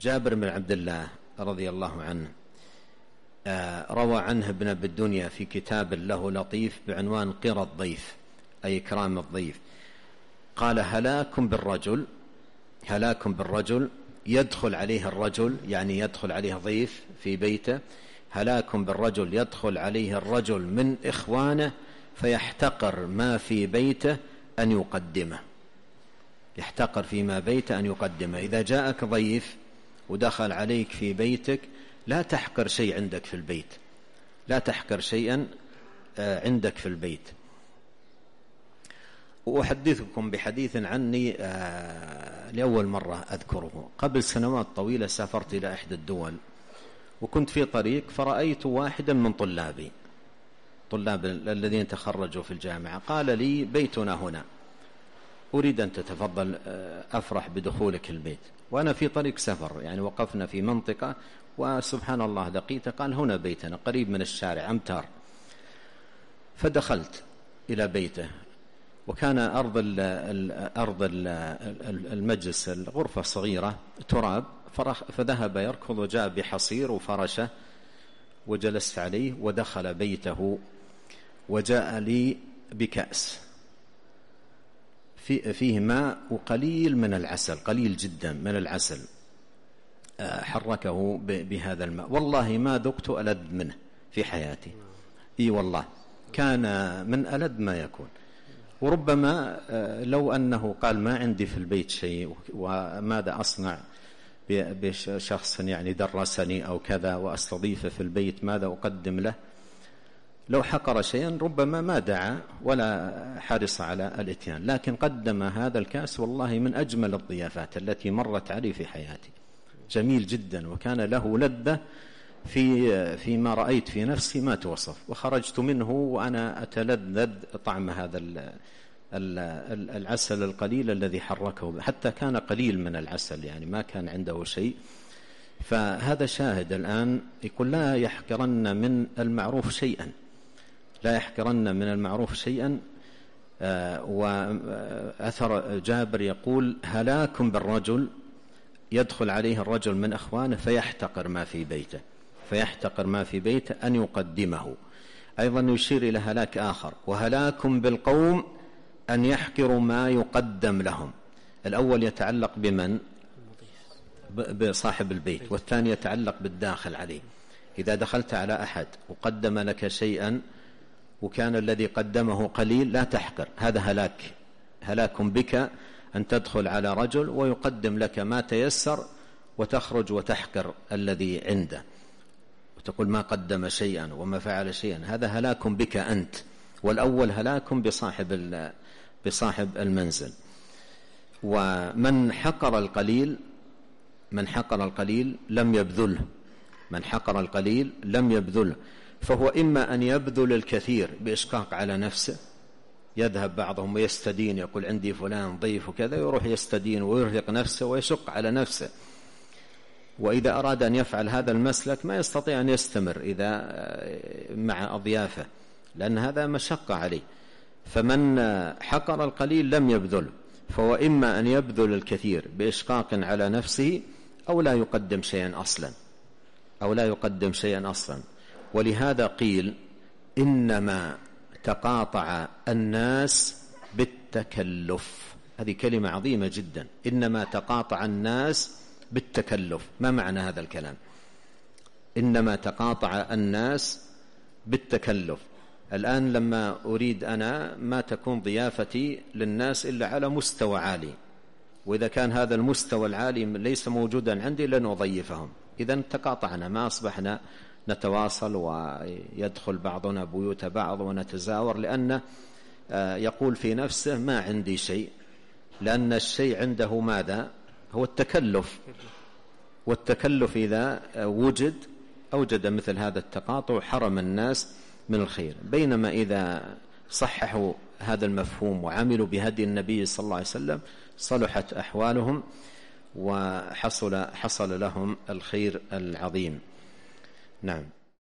جابر بن عبد الله رضي الله عنه آه، روى عنه ابن أبي الدنيا في كتاب له لطيف بعنوان قرى الضيف أي إكرام الضيف. قال هلاك بالرجل هلاك بالرجل يدخل عليه الرجل يعني يدخل عليه ضيف في بيته هلاك بالرجل يدخل عليه الرجل من إخوانه فيحتقر ما في بيته أن يقدمه يحتقر فيما بيته أن يقدمه. إذا جاءك ضيف ودخل عليك في بيتك لا تحقر شيء عندك في البيت. لا تحقر شيئا آه، عندك في البيت. وأحدثكم بحديث عني آه، لأول مرة أذكره. قبل سنوات طويلة سافرت إلى إحدى الدول وكنت في طريق فرأيت واحدا من طلابي طلاب الذين تخرجوا في الجامعة. قال لي بيتنا هنا. أريد أن تتفضل آه، أفرح بدخولك البيت. وأنا في طريق سفر يعني وقفنا في منطقة وسبحان الله لقيته قال هنا بيتنا قريب من الشارع أمتار. فدخلت إلى بيته وكان أرض أرض المجلس الغرفة صغيرة تراب. فذهب يركض وجاء بحصير وفرشه وجلست عليه ودخل بيته وجاء لي بكأس. في فيه ماء وقليل من العسل قليل جدا من العسل آه، حركه بهذا الماء. والله ما ذقت ألذ منه في حياتي. إي والله كان من ألذ ما يكون. وربما آه، لو أنه قال ما عندي في البيت شيء وماذا أصنع بشخص يعني درسني أو كذا وأستضيفه في البيت ماذا أقدم له؟ لو حقر شيئا ربما ما دعا ولا حرص على الإتيان لكن قدم هذا الكأس والله من أجمل الضيافات التي مرت علي في حياتي. جميل جدا وكان له لذة في فيما رأيت في نفسي ما توصف. وخرجت منه وأنا أتلذذ طعم هذا العسل القليل الذي حركه. حتى كان قليل من العسل يعني ما كان عنده شيء. فهذا شاهد الآن يقول لا يحقرن من المعروف شيئا. لا يحقرن من المعروف شيئا. آه، وأثر جابر يقول هلاك بالرجل يدخل عليه الرجل من أخوانه فيحتقر ما في بيته فيحتقر ما في بيته أن يقدمه. أيضا يشير إلى هلاك آخر وهلاك بالقوم أن يحقروا ما يقدم لهم. الأول يتعلق بمن؟ بصاحب البيت والثاني يتعلق بالداخل عليه. إذا دخلت على أحد وقدم لك شيئا وكان الذي قدمه قليل لا تحقر هذا هلاك هلاك بك أن تدخل على رجل ويقدم لك ما تيسر وتخرج وتحقر الذي عنده. وتقول ما قدم شيئا وما فعل شيئا هذا هلاك بك أنت. والأول هلاك بصاحب بصاحب المنزل. ومن حقر القليل من حقر القليل لم يبذله. من حقر القليل لم يبذله. فهو إما أن يبذل الكثير بإشقاق على نفسه يذهب بعضهم ويستدين يقول عندي فلان ضيف وكذا يروح يستدين ويرهق نفسه ويشق على نفسه. وإذا أراد أن يفعل هذا المسلك ما يستطيع أن يستمر إذا مع أضيافه لأن هذا مشقة عليه. فمن حقر القليل لم يبذل فهو إما أن يبذل الكثير بإشقاق على نفسه أو لا يقدم شيئا أصلا أو لا يقدم شيئا أصلا. ولهذا قيل إنما تقاطع الناس بالتكلف. هذه كلمة عظيمة جدا. إنما تقاطع الناس بالتكلف. ما معنى هذا الكلام؟ إنما تقاطع الناس بالتكلف. الآن لما أريد أنا ما تكون ضيافتي للناس إلا على مستوى عالي. وإذا كان هذا المستوى العالي ليس موجودا عندي لن أضيفهم. إذا تقاطعنا. ما أصبحنا نتواصل ويدخل بعضنا بيوت بعض ونتزاور لأن آه، يقول في نفسه ما عندي شيء لأن الشيء عنده ماذا؟ هو التكلف. والتكلف إذا وجد أوجد مثل هذا التقاطع حرم الناس من الخير. بينما إذا صححوا هذا المفهوم وعملوا بهدي النبي صلى الله عليه وسلم صلحت أحوالهم وحصل حصل لهم الخير العظيم. known.